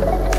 you.